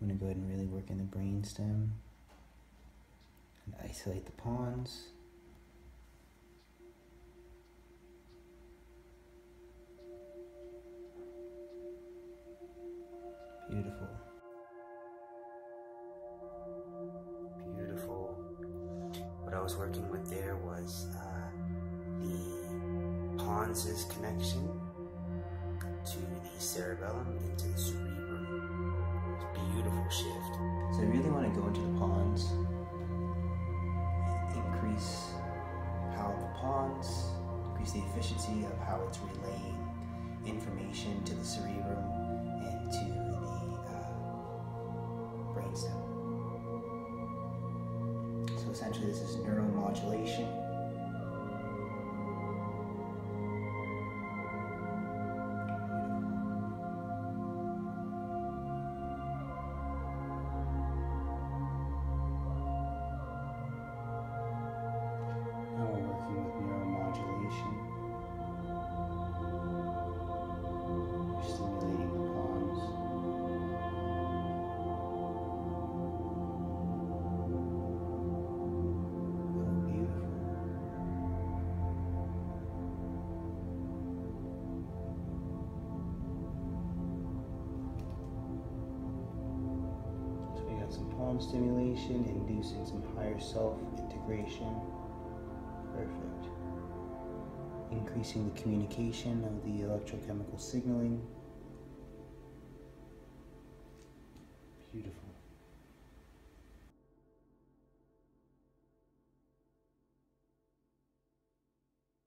I'm going to go ahead and really work in the brain stem and isolate the pons. Beautiful. Beautiful. What I was working with there was uh, the pons' connection to the cerebellum into the cerebrum. So I really want to go into the pons and increase how the pons, increase the efficiency of how it's relaying information to the cerebrum and to the uh, brainstem. So essentially this is neuromodulation. Stimulation, inducing some higher self integration. Perfect. Increasing the communication of the electrochemical signaling.